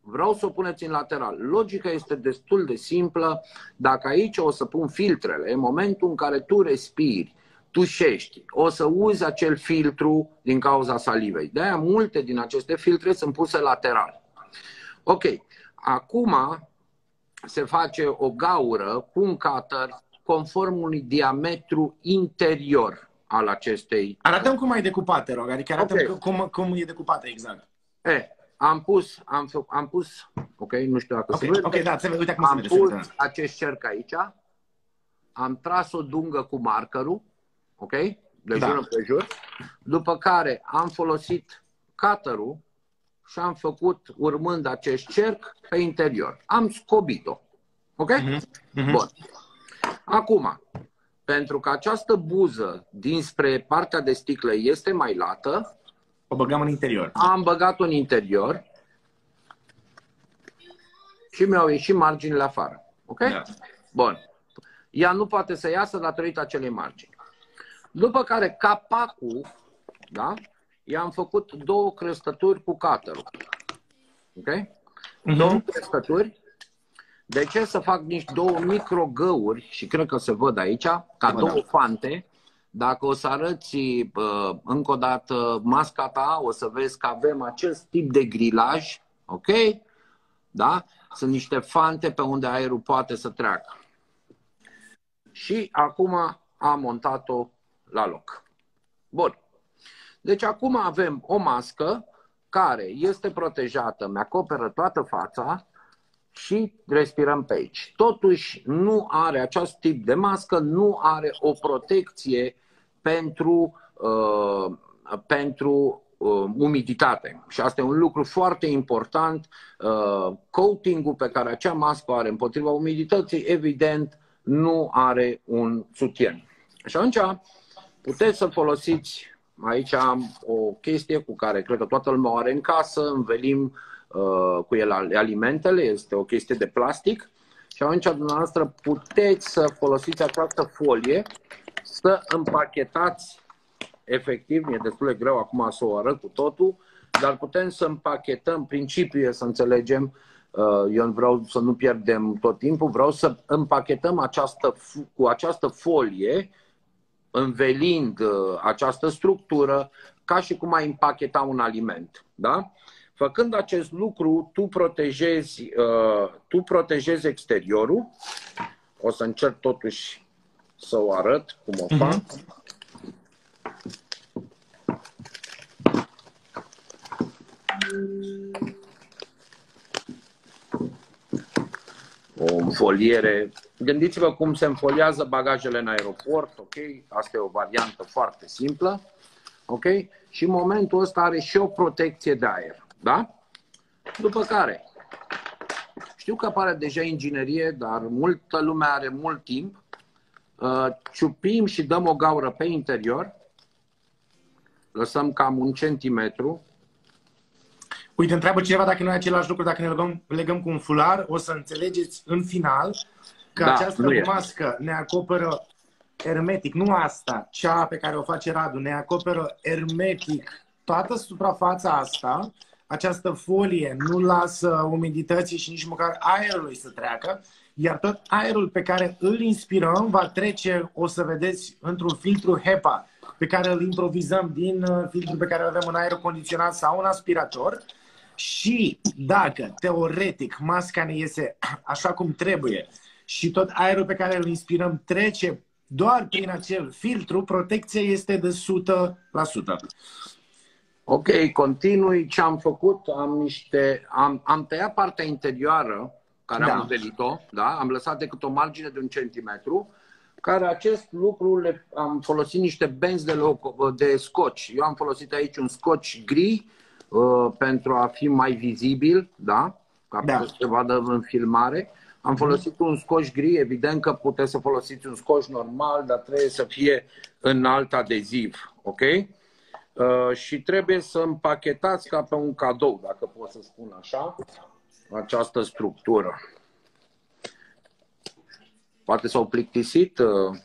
Vreau să o puneți în lateral. Logica este destul de simplă. Dacă aici o să pun filtrele, în momentul în care tu respiri, tușești, o să uzi acel filtru din cauza salivei. De-aia multe din aceste filtre sunt puse lateral. Ok, acum se face o gaură cu un cutter conform unui diametru interior al acestei. Arătăm cum ai decupat, te rog, adică arătăm okay. cum, cum e decupată exact. E, am pus, am, am pus, ok, nu știu dacă okay, se vede. Ok, da, se vede, uite cum am se vede. Am pus acest cerc aici, am tras o dungă cu markerul, ok, de da. jur pe jur, după care am folosit cutterul și am făcut, urmând acest cerc, pe interior. Am scobit-o. Ok? Mm-hmm. Mm-hmm. Bun. Acum, pentru că această buză dinspre partea de sticlă este mai lată, o băgăm în interior. Am băgat-o în interior și mi-au ieșit marginile afară. Ok? Da. Bun. Ea nu poate să iasă datorită acelei margini. După care capacul, da? I-am făcut două crestături cu cutterul. Ok? Uh-huh. Două crestături. De ce să fac niște două microgăuri și cred că se văd aici, ca Bă, două da. fante, dacă o să arăți uh, încă o dată masca ta, o să vezi că avem acest tip de grilaj, ok? Da? Sunt niște fante pe unde aerul poate să treacă. Și acum am montat-o la loc. Bun. Deci acum avem o mască care este protejată, mi acoperă toată fața și respirăm pe aici. Totuși nu are acest tip de mască, nu are o protecție pentru, uh, pentru uh, umiditate. Și asta e un lucru foarte important. Uh, coating-ul pe care acea mască are împotriva umidității, evident, nu are un sutien. Și atunci puteți să folosiți, aici am o chestie cu care cred că toată lumea o are în casă, învelim uh, cu el alimentele, este o chestie de plastic și atunci dumneavoastră puteți să folosiți această folie să împachetați efectiv, mi-e destul de greu acum să o arăt cu totul, dar putem să împachetăm, principiul să înțelegem, uh, eu vreau să nu pierdem tot timpul, vreau să împachetăm această, cu această folie, învelind uh, această structură, ca și cum ai împacheta un aliment. Da? Făcând acest lucru, tu protejezi, uh, tu protejezi exteriorul. O să încerc totuși să o arăt cum o fac. Uh-huh. o înfoliere. Gândiți-vă cum se înfoliază bagajele în aeroport, ok? Asta e o variantă foarte simplă, ok? Și în momentul ăsta are și o protecție de aer, da? După care, știu că apare deja inginerie, dar multă lume are mult timp. Uh, ciupim și dăm o gaură pe interior, lăsăm cam un centimetru, Uite, întreabă cineva dacă nu e același lucru, dacă ne legăm, legăm cu un fular, o să înțelegeți în final că da, această mască ne acoperă hermetic, nu asta, cea pe care o face Radu, ne acoperă hermetic toată suprafața asta, această folie nu lasă umidității și nici măcar aerului să treacă, iar tot aerul pe care îl inspirăm va trece, o să vedeți, într-un filtru HEPA, pe care îl improvizăm din uh, filtrul pe care îl avem în aer condiționat sau un aspirator și dacă, teoretic, masca ne iese așa cum trebuie și tot aerul pe care îl inspirăm trece doar prin acel filtru, protecția este de 100%. Ok, continui ce am făcut. Am, niște, am, am tăiat partea interioară care da. am învelit-o, da? am lăsat decât o margine de un centimetru, care acest lucru le, am folosit niște benzi de, loco, de scoci. Eu am folosit aici un scoci gri Uh, pentru a fi mai vizibil, da? Ca da. să se vadă în filmare. Am folosit un scoș gri, evident că puteți să folosiți un scoș normal, dar trebuie să fie în alt adeziv, ok? Uh, și trebuie să împachetați ca pe un cadou, dacă pot să spun așa, această structură. Poate s-au plictisit uh,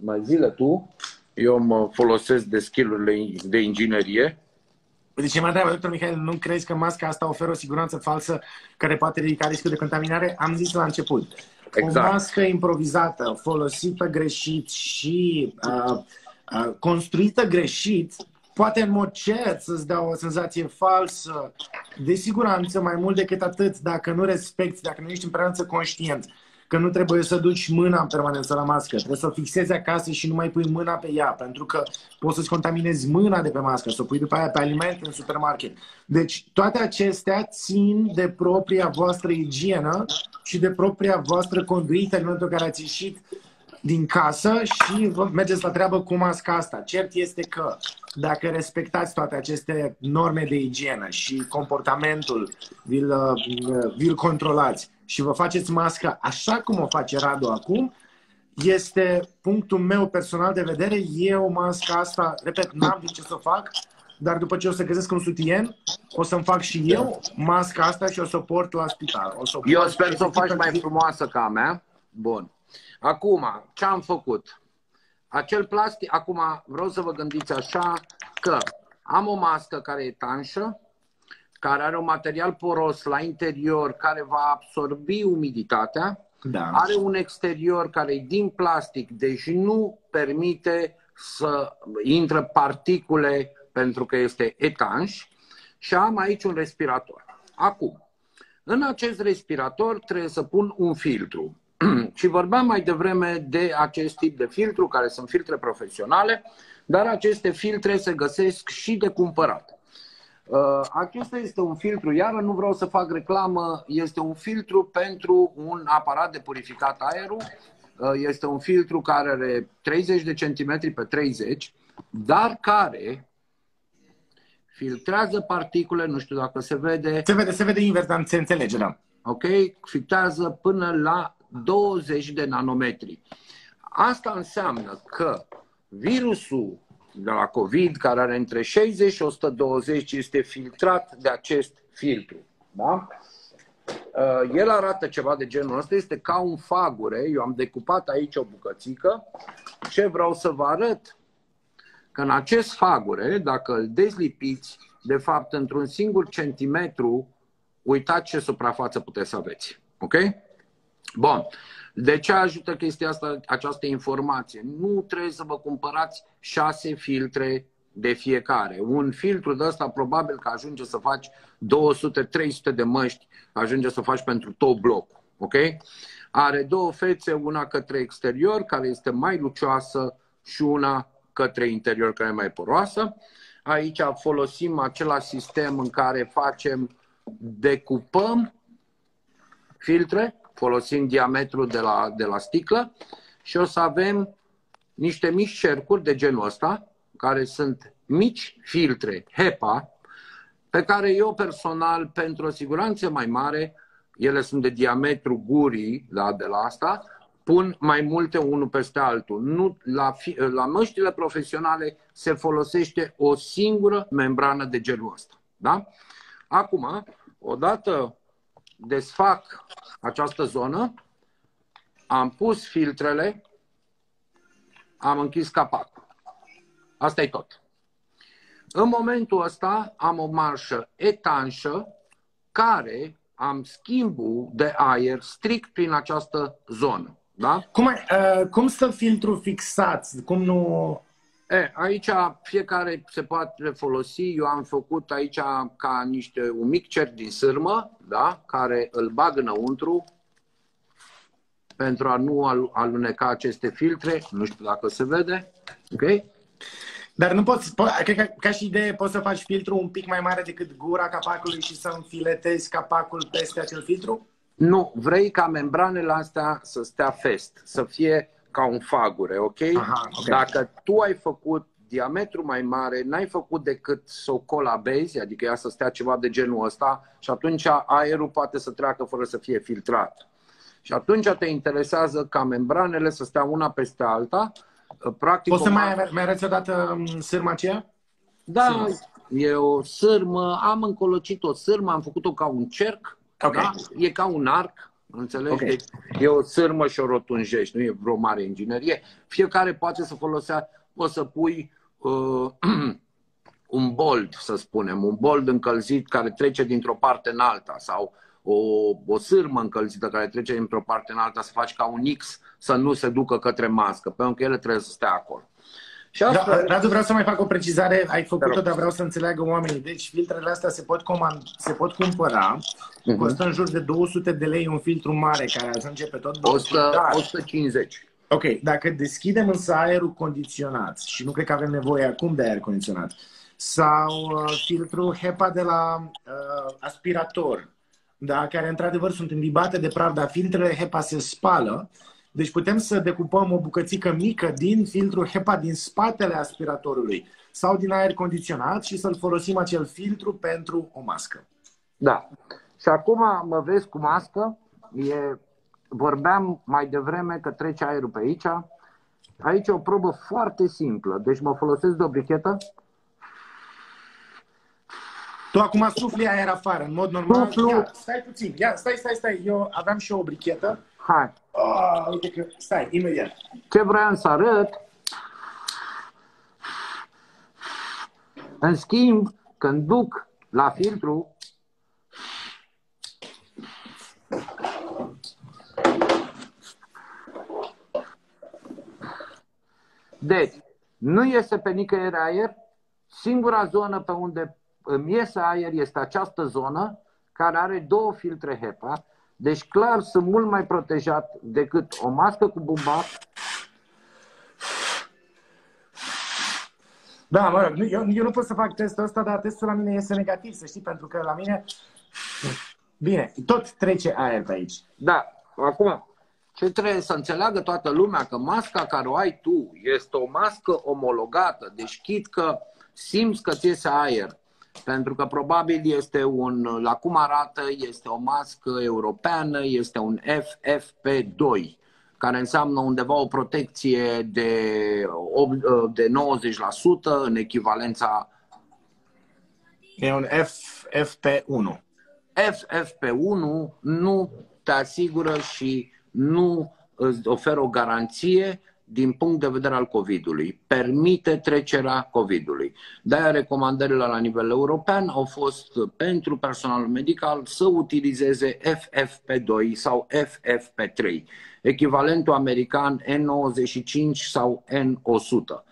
mai zile tu. Eu mă folosesc de skillurile de inginerie deci ce mă întreabă, doctor Mihail, nu crezi că masca asta oferă o siguranță falsă care poate ridica riscul de contaminare? Am zis la început. Exact. O mască improvizată, folosită greșit și uh, uh, construită greșit, poate în mod cert să-ți dea o senzație falsă de siguranță mai mult decât atât dacă nu respecti, dacă nu ești în permanență conștient că nu trebuie să duci mâna în permanență la mască, trebuie să o fixezi acasă și nu mai pui mâna pe ea, pentru că poți să-ți contaminezi mâna de pe mască, să o pui după aia pe alimente în supermarket. Deci toate acestea țin de propria voastră igienă și de propria voastră conduită în momentul în care ați ieșit din casă și mergeți la treabă cu masca asta. Cert este că dacă respectați toate aceste norme de igienă și comportamentul, vi-l, vi-l controlați și vă faceți masca așa cum o face Radu acum, este punctul meu personal de vedere. Eu masca asta, repet, n-am de ce să fac, dar după ce o să găsesc un sutien, o să-mi fac și eu masca asta și o să o port la spital. O să eu sper să o faci mai frumoasă ca a mea. Bun. Acum, ce am făcut? Acel plastic, acum vreau să vă gândiți așa că am o mască care e tanșă, care are un material poros la interior care va absorbi umiditatea, da. are un exterior care e din plastic, deci nu permite să intre particule pentru că este etanș și am aici un respirator. Acum, în acest respirator trebuie să pun un filtru. și vorbeam mai devreme de acest tip de filtru, care sunt filtre profesionale, dar aceste filtre se găsesc și de cumpărat. Uh, acesta este un filtru, iar nu vreau să fac reclamă, este un filtru pentru un aparat de purificat aerul. Uh, este un filtru care are 30 de centimetri pe 30, dar care filtrează particule, nu știu dacă se vede. Se vede, se vede invers, dar se înțelege, da. Ok? Filtrează până la 20 de nanometri. Asta înseamnă că virusul de la COVID, care are între 60 și 120, este filtrat de acest filtru. Da? Uh, el arată ceva de genul ăsta, este ca un fagure. Eu am decupat aici o bucățică. Ce vreau să vă arăt? Că în acest fagure, dacă îl dezlipiți, de fapt, într-un singur centimetru, uitați ce suprafață puteți să aveți. Ok? Bun. De ce ajută chestia asta, această informație? Nu trebuie să vă cumpărați șase filtre de fiecare. Un filtru de ăsta probabil că ajunge să faci 200-300 de măști, ajunge să faci pentru tot blocul. Ok? Are două fețe, una către exterior, care este mai lucioasă, și una către interior, care e mai poroasă. Aici folosim același sistem în care facem, decupăm filtre, folosim diametrul de la, de la sticlă și o să avem niște mici cercuri de genul ăsta, care sunt mici filtre HEPA, pe care eu personal, pentru o siguranță mai mare, ele sunt de diametru gurii da, de la asta, pun mai multe unul peste altul. Nu, la, la măștile profesionale se folosește o singură membrană de gelul ăsta. Da? Acum, odată desfac această zonă, am pus filtrele, am închis capacul. Asta e tot. În momentul ăsta am o marșă etanșă care am schimbul de aer strict prin această zonă. Da? Cum, uh, cum stă filtrul fixat? Cum nu... E, aici fiecare se poate folosi. Eu am făcut aici ca niște un mic cer din sârmă, da? care îl bag înăuntru pentru a nu aluneca aceste filtre. Nu știu dacă se vede. Ok? Dar nu poți, po- cred că ca și idee poți să faci filtru un pic mai mare decât gura capacului și să înfiletezi capacul peste acel filtru? Nu, vrei ca membranele astea să stea fest, să fie ca un fagure, ok? Aha, okay. Dacă tu ai făcut diametru mai mare, n-ai făcut decât să o colabezi, adică ea să stea ceva de genul ăsta și atunci aerul poate să treacă fără să fie filtrat. Și atunci te interesează ca membranele să stea una peste alta. Practic, Poți să mai, mai arăți o dată um, sârma aceea? Da, sârmă. e o sârmă, am încolocit o sârmă, am făcut-o ca un cerc Okay. Da? E ca un arc, înțelegi? Okay. Deci e o sârmă și o rotunjești, nu e vreo mare inginerie. Fiecare poate să folosească, o să pui uh, un bold, să spunem, un bold încălzit care trece dintr-o parte în alta sau o, o sârmă încălzită care trece dintr-o parte în alta să faci ca un X să nu se ducă către mască, pentru că ele trebuie să stea acolo. Și asta... da, Radu, vreau să mai fac o precizare. Ai făcut-o, dar vreau să înțeleagă oamenii. Deci filtrele astea se pot, comand, se pot cumpăra. Uh-huh. Costă în jur de 200 de lei un filtru mare care ajunge pe tot 100, dar... 150. Ok, dacă deschidem însă aerul condiționat și nu cred că avem nevoie acum de aer condiționat, sau uh, filtrul HEPA de la uh, aspirator, da, care într-adevăr sunt îmbibate de praf, dar filtrele HEPA se spală, deci putem să decupăm o bucățică mică din filtrul HEPA din spatele aspiratorului sau din aer condiționat și să-l folosim acel filtru pentru o mască. Da. Și acum mă vezi cu mască. E, vorbeam mai devreme că trece aerul pe aici. Aici e o probă foarte simplă. Deci mă folosesc de o brichetă. Tu acum sufli aer afară, în mod normal. Ia, stai puțin. Ia, stai, stai, stai. Eu aveam și eu o brichetă. Hai. Oh, uite că... Stai, imediat. Ce vreau să arăt? În schimb, când duc la filtru, Deci, nu iese pe nicăieri aer, singura zonă pe unde îmi iese aer este această zonă care are două filtre HEPA deci, clar, sunt mult mai protejat decât o mască cu bumbac. Da, mă rog, eu, eu nu pot să fac testul ăsta, dar testul la mine este negativ, să știi, pentru că la mine... Bine, tot trece aer pe aici. Da, acum, ce trebuie să înțeleagă toată lumea, că masca care o ai tu este o mască omologată, deci chit că simți că ți iese aer, pentru că probabil este un, la cum arată, este o mască europeană, este un FFP2, care înseamnă undeva o protecție de, de 90% în echivalența. E un FFP1. FFP1 nu te asigură și nu îți oferă o garanție din punct de vedere al COVID-ului, permite trecerea COVID-ului. De-aia recomandările la nivel european au fost pentru personalul medical să utilizeze FFP2 sau FFP3, echivalentul american N95 sau N100.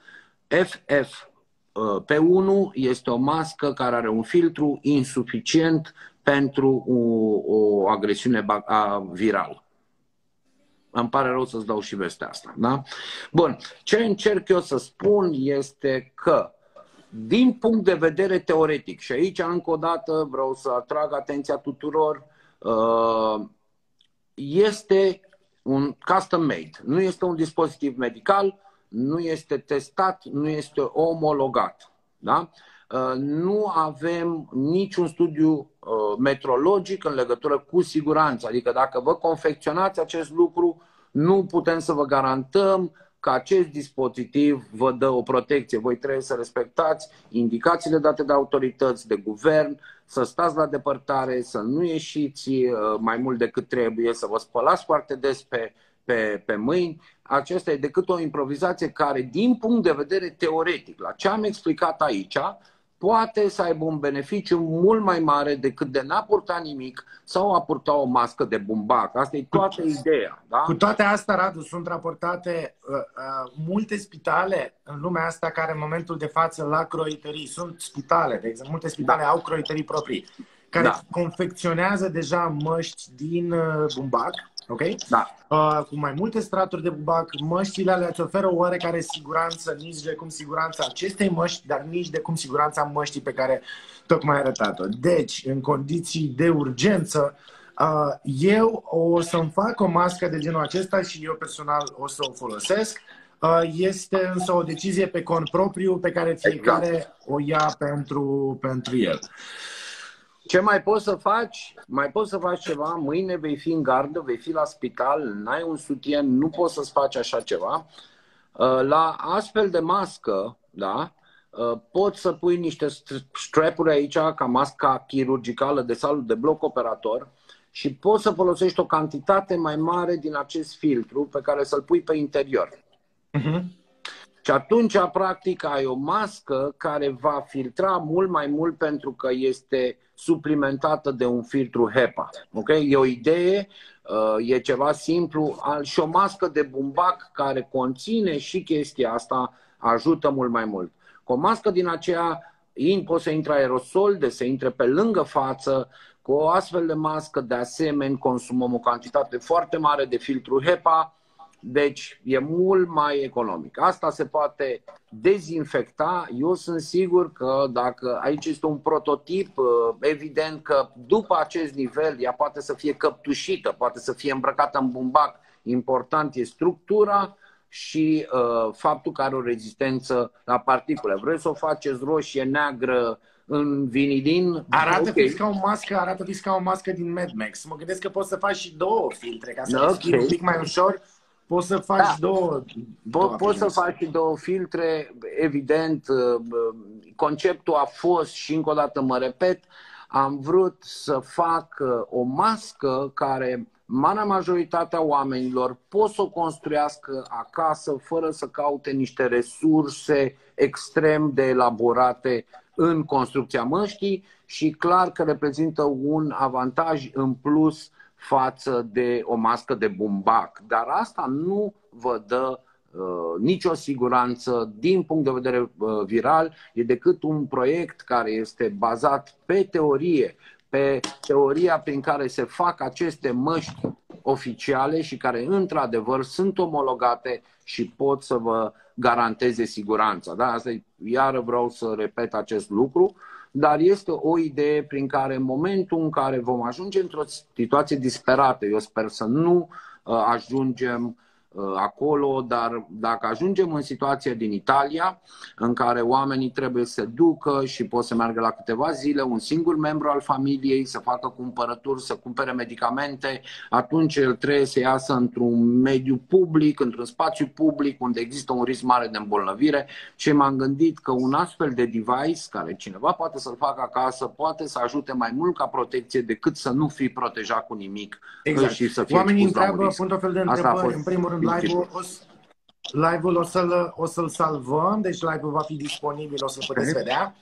FF uh, P1 este o mască care are un filtru insuficient pentru o, o agresiune virală. Îmi pare rău să-ți dau și vestea asta. Da? Bun. Ce încerc eu să spun este că din punct de vedere teoretic, și aici încă o dată vreau să atrag atenția tuturor, uh, este un custom made. Nu este un dispozitiv medical, nu este testat, nu este omologat. Da? Uh, nu avem niciun studiu uh, metrologic în legătură cu siguranța. Adică dacă vă confecționați acest lucru, nu putem să vă garantăm că acest dispozitiv vă dă o protecție. Voi trebuie să respectați indicațiile date de autorități, de guvern, să stați la depărtare, să nu ieșiți uh, mai mult decât trebuie, să vă spălați foarte des pe, pe, pe mâini. Acesta e decât o improvizație care, din punct de vedere teoretic, la ce am explicat aici, poate să aibă un beneficiu mult mai mare decât de n-a purta nimic sau a purta o mască de bumbac. Asta e toată ideea. Da? Cu toate astea, Radu, sunt raportate uh, uh, multe spitale în lumea asta care în momentul de față la croitorii sunt spitale, de exemplu, multe spitale da. au croitorii proprii, care da. confecționează deja măști din uh, bumbac ok? Da. Uh, cu mai multe straturi de bubac, măștile alea îți oferă oarecare siguranță, nici de cum siguranța acestei măști, dar nici de cum siguranța măștii pe care tocmai ai arătat-o. Deci, în condiții de urgență, uh, eu o să-mi fac o mască de genul acesta și eu personal o să o folosesc. Uh, este însă o decizie pe cont propriu pe care fiecare exact. o ia pentru, pentru el. Ce mai poți să faci? Mai poți să faci ceva, mâine vei fi în gardă, vei fi la spital, n-ai un sutien, nu poți să-ți faci așa ceva. Uh, la astfel de mască, da, uh, poți să pui niște strapuri aici, ca masca chirurgicală de salut de bloc operator și poți să folosești o cantitate mai mare din acest filtru pe care să-l pui pe interior. Uh-huh. Și atunci, practic, ai o mască care va filtra mult mai mult pentru că este suplimentată de un filtru HEPA. Okay? E o idee, uh, e ceva simplu și o mască de bumbac care conține și chestia asta ajută mult mai mult. Cu o mască din aceea in, poate să intre aerosol, de să intre pe lângă față, cu o astfel de mască, de asemenea, consumăm o cantitate foarte mare de filtru HEPA, deci e mult mai economic. Asta se poate dezinfecta. Eu sunt sigur că dacă aici este un prototip, uh, evident că după acest nivel ea poate să fie căptușită, poate să fie îmbrăcată în bumbac. Important e structura și uh, faptul că are o rezistență la particule. Vreți să o faceți roșie, neagră, în vinilin. Arată okay. ca o mască, arată ca o mască din Mad Max. Mă gândesc că poți să faci și două filtre ca să okay. fie un pic mai ușor Poți să faci da. două. Po- poți să faci două filtre, evident, uh, conceptul a fost și încă o dată mă repet, am vrut să fac uh, o mască care marea majoritatea oamenilor pot să o construiască acasă fără să caute niște resurse extrem de elaborate în construcția măștii și clar că reprezintă un avantaj în plus față de o mască de bumbac. Dar asta nu vă dă uh, nicio siguranță din punct de vedere uh, viral, e decât un proiect care este bazat pe teorie, pe teoria prin care se fac aceste măști oficiale și care într-adevăr sunt omologate și pot să vă garanteze siguranța. Da? Asta iară vreau să repet acest lucru. Uh, dar este o idee prin care în momentul în care vom ajunge într-o situație disperată, eu sper să nu uh, ajungem Uh, acolo, dar dacă ajungem în situația din Italia, în care oamenii trebuie să se ducă și pot să meargă la câteva zile, un singur membru al familiei să facă cumpărături, să cumpere medicamente, atunci el trebuie să iasă într-un mediu public, într-un spațiu public, unde există un risc mare de îmbolnăvire. Și m-am gândit că un astfel de device, care cineva poate să-l facă acasă, poate să ajute mai mult ca protecție decât să nu fi protejat cu nimic exact. și să fie Oamenii întreabă, pun tot fel de întrebări, în primul rând, live-ul o, live-ul o să-l, o să-l salvăm, deci live-ul va fi disponibil, o să-l puteți vedea.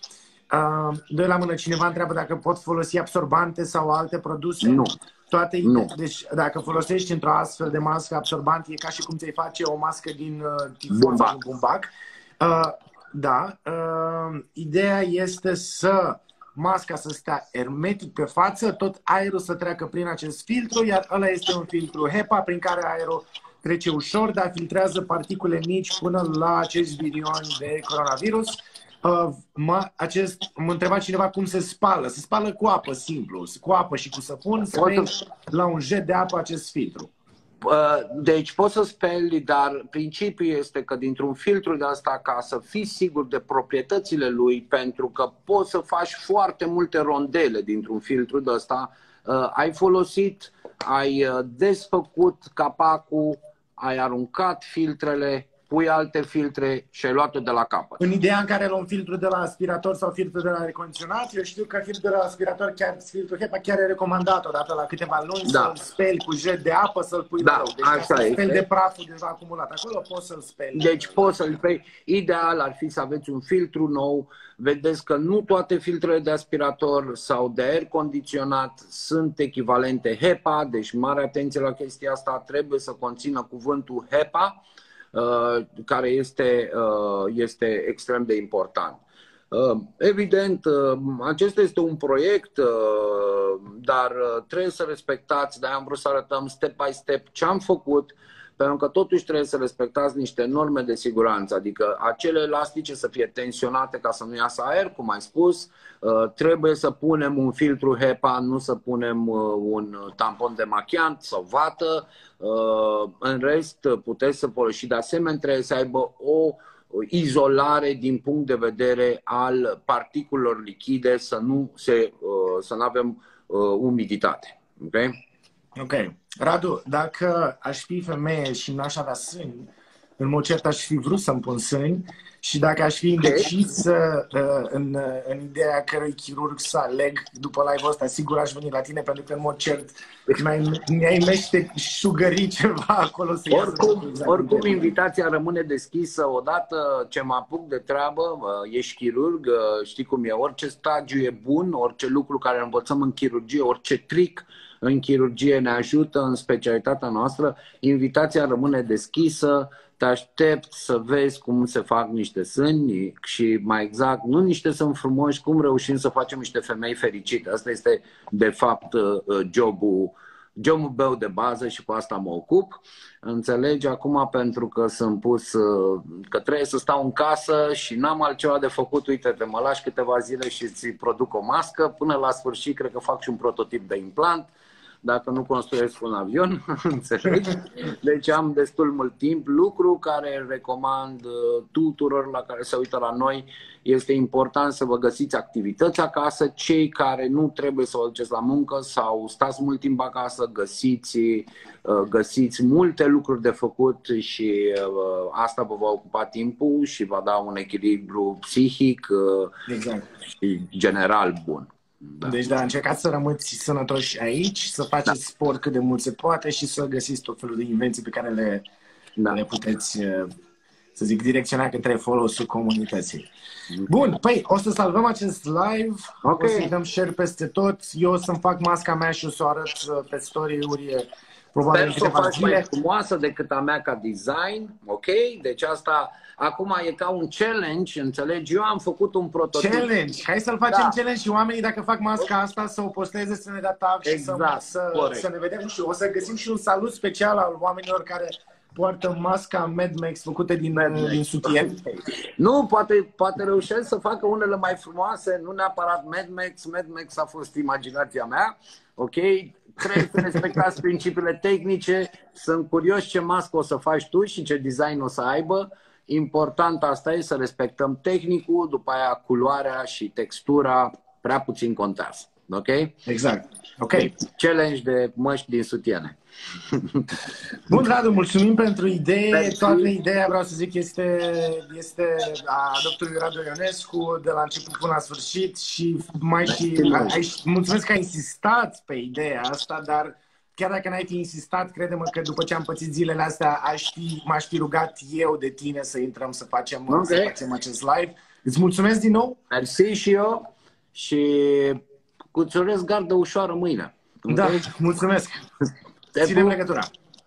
Uh, doi la mână, cineva întreabă dacă pot folosi absorbante sau alte produse. Nu. Toate, nu. Deci dacă folosești într-o astfel de mască absorbant, e ca și cum ți-ai face o mască din uh, tifon sau din bumbac. Uh, da. Uh, ideea este să masca să stea hermetic pe față, tot aerul să treacă prin acest filtru, iar ăla este un filtru HEPA prin care aerul trece ușor, dar filtrează particule mici până la acest virion de coronavirus. Uh, mă, acest, mă întreba cineva cum se spală. Se spală cu apă, simplu. Cu apă și cu săpun, să la un jet de apă acest filtru. Uh, deci poți să speli, dar principiul este că dintr-un filtru de asta, ca să fii sigur de proprietățile lui, pentru că poți să faci foarte multe rondele dintr-un filtru de asta, uh, ai folosit, ai uh, desfăcut capacul, ai aruncat filtrele, pui alte filtre și ai luat-o de la capăt. În ideea în care luăm filtrul de la aspirator sau filtrul de la recondiționat, eu știu că filtrul de la aspirator, chiar filtrul HEPA chiar e recomandat odată la câteva luni da. să-l speli cu jet de apă, să-l pui da, rău. Deci așa să speli de praful deja acumulat acolo, poți să-l speli. Deci poți să-l speli. Ideal ar fi să aveți un filtru nou. Vedeți că nu toate filtrele de aspirator sau de aer condiționat sunt echivalente HEPA, deci mare atenție la chestia asta, trebuie să conțină cuvântul HEPA Uh, care este, uh, este extrem de important. Uh, evident, acesta este un proiect, dar trebuie să respectați, de am vrut să arătăm step by step ce am făcut, pentru că totuși trebuie să respectați niște norme de siguranță, adică acele elastice să fie tensionate ca să nu iasă aer, cum ai spus, uh, trebuie să punem un filtru HEPA, nu să punem uh, un tampon de machiant sau vată, uh, în rest puteți să folosiți și de asemenea trebuie să aibă o izolare din punct de vedere al particulelor lichide, să nu, se, să nu avem umiditate. Okay? Ok. Radu, dacă aș fi femeie și nu aș avea sâni, în mod cert aș fi vrut să-mi pun sâni și dacă aș fi indecis uh, în, în ideea cărui chirurg să aleg după live-ul ăsta, sigur aș veni la tine pentru că în mod cert mi-ai, mi-ai meșteșugărit ceva acolo. Să oricum, exact oricum invitația rămâne deschisă odată ce mă apuc de treabă, ești chirurg, uh, știi cum e, orice stagiu e bun, orice lucru care învățăm în chirurgie, orice trick în chirurgie ne ajută în specialitatea noastră, invitația rămâne deschisă, te aștept să vezi cum se fac niște sâni și mai exact, nu niște sunt frumoși, cum reușim să facem niște femei fericite. Asta este de fapt uh, jobul jobul meu de bază și cu asta mă ocup. Înțelegi acum pentru că sunt pus, uh, că trebuie să stau în casă și n-am altceva de făcut, uite, te mă lași câteva zile și îți produc o mască, până la sfârșit cred că fac și un prototip de implant dacă nu construiesc un avion, înțelegi? Deci am destul mult timp. Lucru care recomand uh, tuturor la care se uită la noi este important să vă găsiți activități acasă. Cei care nu trebuie să vă duceți la muncă sau stați mult timp acasă, găsiți, uh, găsiți multe lucruri de făcut și uh, asta vă va ocupa timpul și va da un echilibru psihic exact. și general bun. Da. Deci, da, încercați să rămâți sănătoși aici, să faceți da. sport cât de mult se poate și să găsiți tot felul de invenții pe care le, da. le puteți, uh, să zic, direcționa către folosul comunității. Bun, păi o să salvăm acest live, okay. o să-i dăm share peste tot, eu o să-mi fac masca mea și o să o arăt uh, pe story-uri probabil Sper să o faci zile. mai frumoasă decât a mea ca design, ok? Deci asta acum e ca un challenge, înțelegi? Eu am făcut un prototip. Challenge! Hai să-l facem da. challenge și oamenii dacă fac masca asta să o posteze, să ne dea tag exact, și să, să, să ne vedem și o să găsim și un salut special al oamenilor care poartă masca Mad Max făcută din, Mad Max. din sutien. Nu, poate, poate reușesc să facă unele mai frumoase, nu neapărat Mad Max. Mad Max a fost imaginația mea, ok? Trebuie să respectați principiile tehnice. Sunt curios ce mască o să faci tu și ce design o să aibă. Important asta e să respectăm tehnicul, după aia culoarea și textura prea puțin contează. Ok? Exact. Ok. Challenge de măști din sutiene. Bun, Radu, mulțumim pentru idee. Merci. Toată ideea, vreau să zic, este, este a doctorului Radu Ionescu de la început până la sfârșit și mai și, ai, mulțumesc că ai insistat pe ideea asta, dar chiar dacă n-ai fi insistat, crede-mă că după ce am pățit zilele astea, aș fi, m-aș fi rugat eu de tine să intrăm să facem, okay. să facem acest live. Îți mulțumesc din nou. Mersi și eu și cu urez gardă ușoară mâine. Da, mulțumesc. Ținem legătura.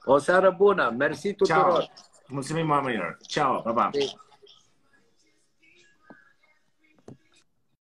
O seară bună. Mersi tuturor. Ciao. Mulțumim oamenilor. Ciao, pa, pa.